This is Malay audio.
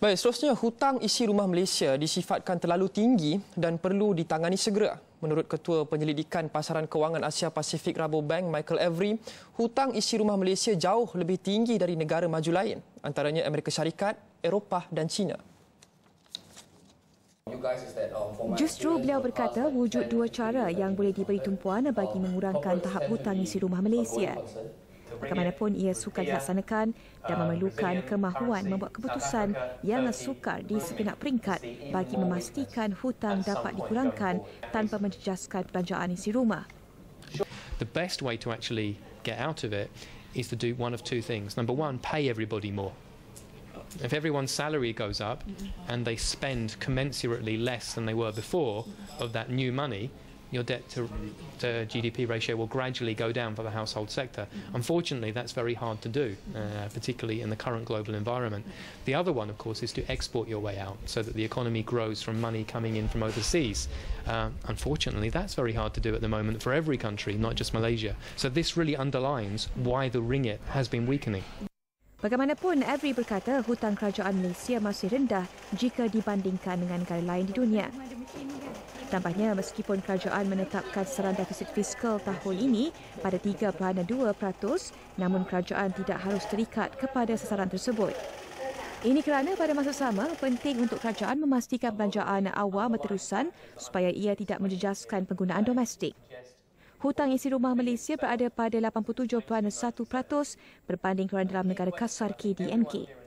Baik, seterusnya hutang isi rumah Malaysia disifatkan terlalu tinggi dan perlu ditangani segera. Menurut Ketua Penyelidikan Pasaran Kewangan Asia Pasifik Rabobank Michael Avery, hutang isi rumah Malaysia jauh lebih tinggi dari negara maju lain, antaranya Amerika Syarikat, Eropah dan China. Justru beliau berkata wujud dua cara yang boleh diberi tumpuan bagi mengurangkan tahap hutang isi rumah Malaysia. Bagaimanapun ia sukar dilaksanakan dan memerlukan kemahuan membuat keputusan yang sukar di segenap peringkat bagi memastikan hutang dapat dikurangkan tanpa menjejaskan pelanjaan isi rumah. The best way to actually get out of it is to do one of two things. Number one, pay everybody more. If everyone's salary goes up and they spend commensurately less than they were before of that new money, your debt to, to, GDP ratio will gradually go down for the household sector. Unfortunately, that's very hard to do, uh, particularly in the current global environment. The other one, of course, is to export your way out so that the economy grows from money coming in from overseas. Uh, unfortunately, that's very hard to do at the moment for every country, not just Malaysia. So this really underlines why the ringgit has been weakening. Bagaimanapun, Avery berkata hutang kerajaan Malaysia masih rendah jika dibandingkan dengan negara lain di dunia. Tampaknya meskipun kerajaan menetapkan sasaran defisit fiskal tahun ini pada 3.2%, namun kerajaan tidak harus terikat kepada sasaran tersebut. Ini kerana pada masa sama penting untuk kerajaan memastikan belanjaan awam berterusan supaya ia tidak menjejaskan penggunaan domestik. Hutang isi rumah Malaysia berada pada 87.1% berbanding keluaran dalam negara kasar KDNK.